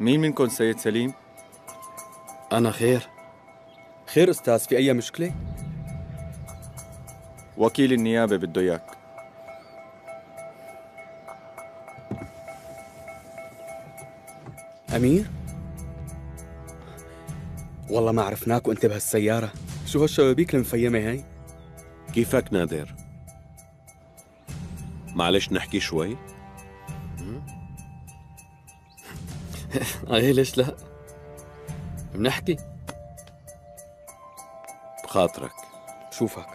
مين منكم سيد سليم؟ أنا خير خير أستاذ في أي مشكلة؟ وكيل النيابة بده إياك أمير؟ والله ما عرفناك وأنت بهالسيارة شو هالشبابيك المفيمة هاي؟ كيفك نادر؟ معلش نحكي شوي؟ إيه ليش لا؟ بنحكي بخاطرك بشوفك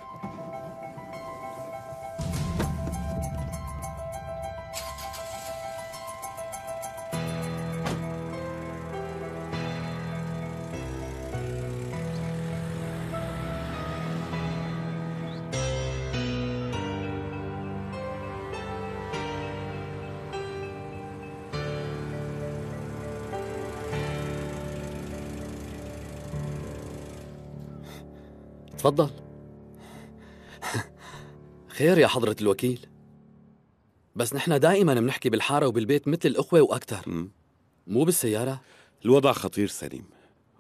تفضل. خير يا حضرة الوكيل. بس نحن دائما بنحكي بالحارة وبالبيت مثل الأخوة وأكثر. مو بالسيارة؟ الوضع خطير سليم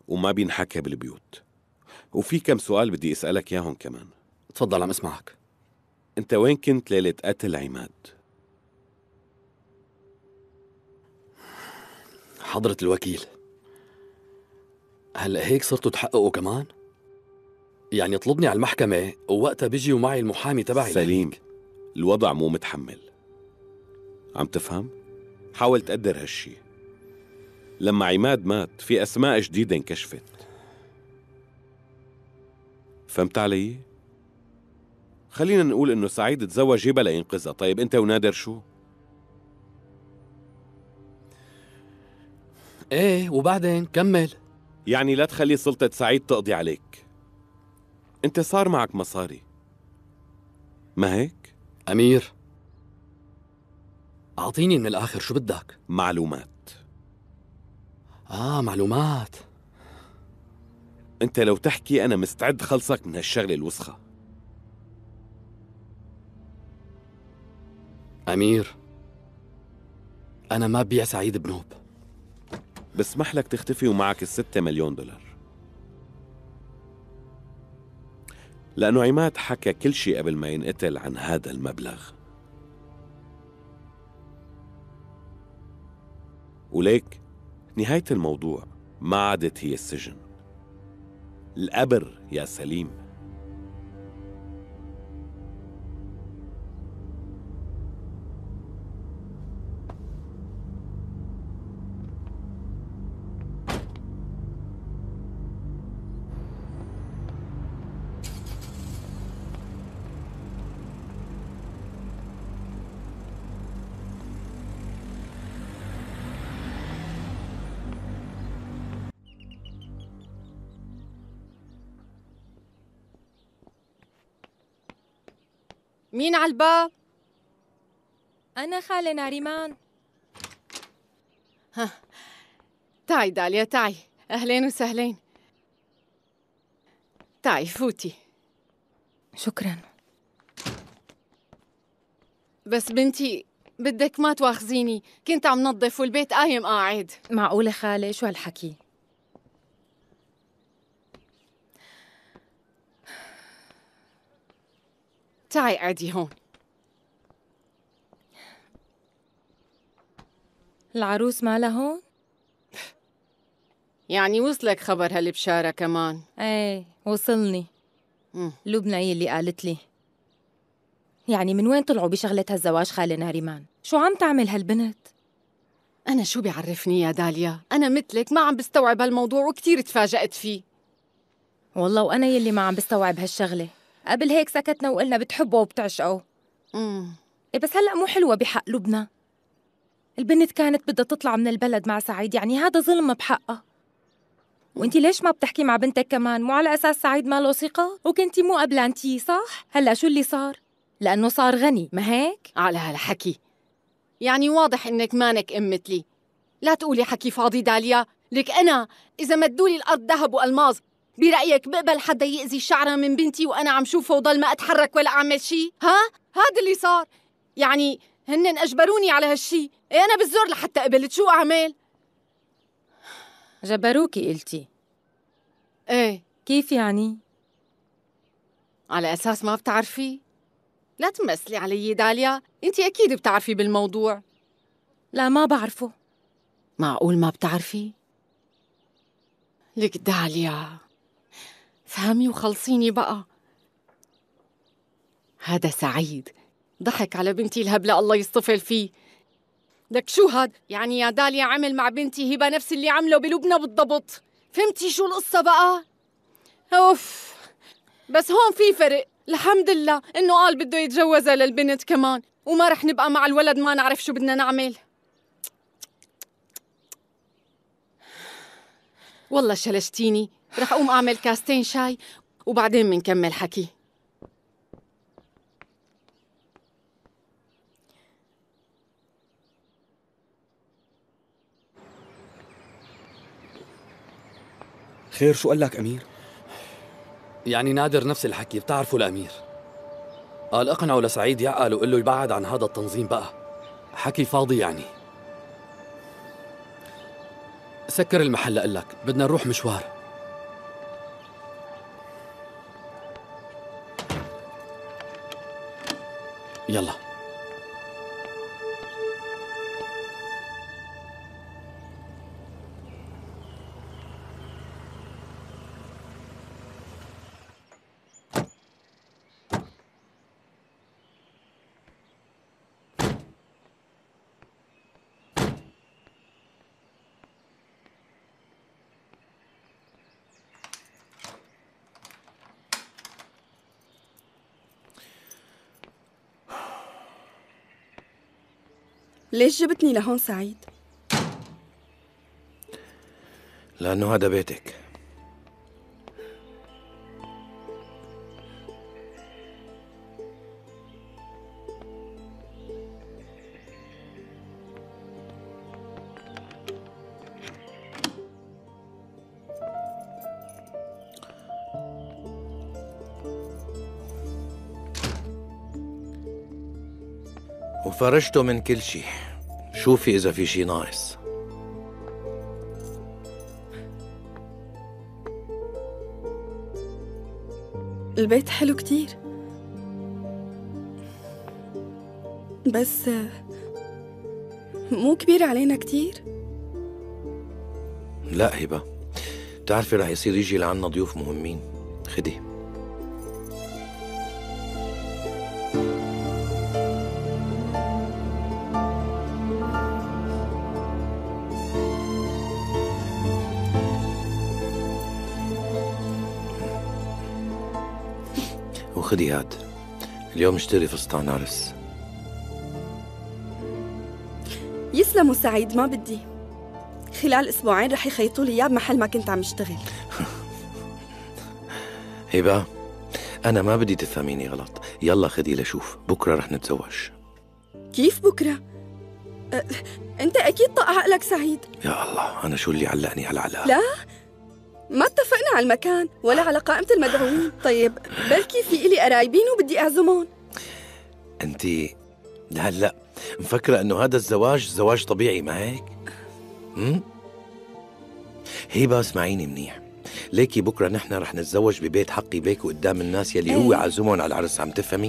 وما بينحكى بالبيوت. وفي كم سؤال بدي أسألك إياهم كمان. تفضل عم اسمعك. أنت وين كنت ليلة قتل عماد؟ حضرة الوكيل هلا هيك صرتوا تحققوا كمان؟ يعني اطلبني على المحكمة ووقتها بيجي ومعي المحامي تبعي سليم لهنيك. الوضع مو متحمل عم تفهم؟ حاول تقدر هالشي لما عماد مات في أسماء جديدة انكشفت فهمت علي؟ خلينا نقول إنه سعيد تزوج هبة لينقذها طيب أنت ونادر شو؟ إيه وبعدين كمل يعني لا تخلي سلطة سعيد تقضي عليك أنت صار معك مصاري. ما هيك؟ أمير أعطيني من الآخر شو بدك؟ معلومات. آه معلومات. أنت لو تحكي أنا مستعد خلصك من هالشغلة الوسخة. أمير أنا ما ببيع سعيد بنوب. بسمح لك تختفي ومعك الستة مليون دولار. لأنه عماد حكى كل شيء قبل ما ينقتل عن هذا المبلغ. وليك نهاية الموضوع ما عادت هي السجن. القبر يا سليم. مين على الباب؟ أنا خالة ناريمان. تعي داليا تعي أهلين وسهلين. تعي فوتي. شكرا. بس بنتي بدك ما تواخذيني. كنت عم نظف والبيت قايم قاعد معقولة خالة؟ شو هالحكي؟ تعي قعدي هون العروس مالها هون؟ يعني وصلك خبر هالبشارة كمان إيه وصلني مم. لبنى هي اللي قالت لي يعني من وين طلعوا بشغلة هالزواج خالة ناريمان؟ شو عم تعمل هالبنت؟ أنا شو بيعرفني يا داليا أنا مثلك ما عم بستوعب هالموضوع وكتير تفاجأت فيه والله وأنا يلي ما عم بستوعب هالشغلة قبل هيك سكتنا وقلنا بتحبه وبتعشقه. مم. إيه بس هلأ مو حلوة بحق لبنى. البنت كانت بدها تطلع من البلد مع سعيد يعني هذا ظلم بحقها وإنتي ليش ما بتحكي مع بنتك كمان؟ مو على أساس سعيد ما له ثقة؟ وكنتي مو قبلانتيه صح؟ هلأ شو اللي صار؟ لأنه صار غني ما هيك؟ على هالحكي يعني واضح إنك مانك أم مثلي لا تقولي حكي فاضي داليا. لك أنا إذا مدولي الأرض ذهب وألماظ. برأيك بقبل حدا يأذي شعرها من بنتي وأنا عم شوفه وضل ما أتحرك ولا أعمل شي ها؟ هذا اللي صار يعني هن أجبروني على هالشي إيه أنا بالزور لحتى قبلت شو أعمل؟ جبروكي قلتي إيه كيف يعني؟ على أساس ما بتعرفي؟ لا تمثلي علي داليا أنت أكيد بتعرفي بالموضوع لا ما بعرفه معقول ما بتعرفي؟ لك داليا فهمي وخلصيني بقى. هذا سعيد. ضحك على بنتي الهبلة الله يصطفل فيه. لك شو هاد؟ يعني يا داليا عمل مع بنتي هبة نفس اللي عمله بلبنى بالضبط. فهمتي شو القصة بقى؟ أوف. بس هون في فرق. الحمد لله إنه قال بده يتجوزها للبنت كمان. وما رح نبقى مع الولد ما نعرف شو بدنا نعمل. والله شلشتيني. رح أقوم أعمل كاستين شاي وبعدين منكمل حكي. خير شو قال لك أمير؟ يعني نادر نفس الحكي بتعرفه الأمير. قال اقنعه لسعيد يعقل وقل له يبعد عن هذا التنظيم بقى. حكي فاضي يعني. سكر المحل لك بدنا نروح مشوار. يلا ليش جبتني لهون سعيد؟ لأنه هذا بيتك وفرجته من كل شي. شوفي إذا في شي ناقص. البيت حلو كتير. بس مو كبير علينا كتير. لا هبة. بتعرفي رح يصير يجي لعنا ضيوف مهمين. خدي. وخدي هاد. اليوم اشتري فستان عرس يسلموا سعيد ما بدي. خلال أسبوعين رح يخيطوا لي إياه بمحل ما كنت عم اشتغل. هبة أنا ما بدي تفهميني غلط. يلا خدي لشوف. بكرة رح نتزوج. كيف بكرة؟ أه، أنت أكيد طق عقلك سعيد. يا الله أنا شو اللي علقني على العلاقة؟ لا ما اتفقنا على المكان ولا على قائمة المدعوين طيب بلكي في إلي قرايبين وبدي أعزمهم أنت لهلا مفكرة إنه هذا الزواج زواج طبيعي ما هيك؟ هم؟ هيبة اسمعيني منيح ليكي بكرة نحن رح نتزوج ببيت حقي بيك وقدام الناس يلي هو إيه. عازمهم على العرس عم تفهمي؟